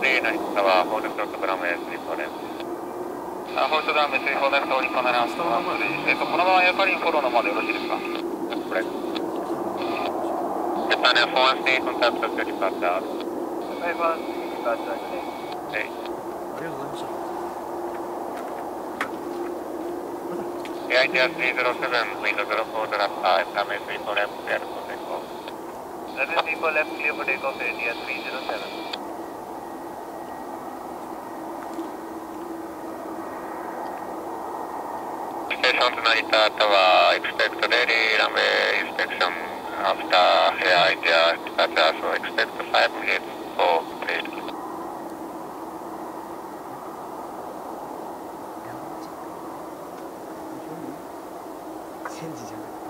39tower, hold the short runway 34 left. あホーストダウンメスリーフォーレフトオリコナランストワンスリーえっとこのままエアカリンフォローのままでよろしいですか That's correct. Britannia 413, contact Tokyo departure. はいバースバースだね Hey. ありがとうございました AITR 307, wind 04 draft 5, runway 34 left, clear for takeoff. ラベン people left clear for takeoff area 307 Station to Narita Tower, expect daily runway inspection after AITR departure, so expect 5 minutes for complete. チェンジじゃない